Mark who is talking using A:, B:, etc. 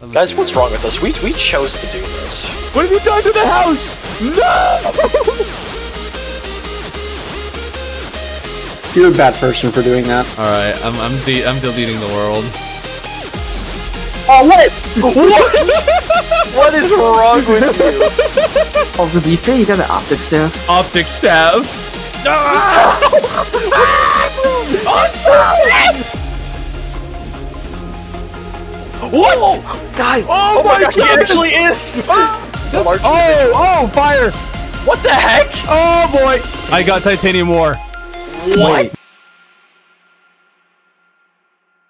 A: Let me
B: Guys, what's wrong with us? We we chose to do this.
A: What have you done to the house? No!
C: You're a bad person for doing that.
A: All right, I'm I'm de I'm deleting the world.
C: Oh, what?
B: What? what is wrong with you?
D: Also, do you say you got an optic staff?
A: Optic staff. Ah!
B: What?
D: Oh, guys!
A: Oh,
B: Oh my gosh, he actually is!
A: Ah, just,
B: Large
A: oh, oh, fire!
B: What the heck?
A: Oh boy! I got titanium ore.
B: What?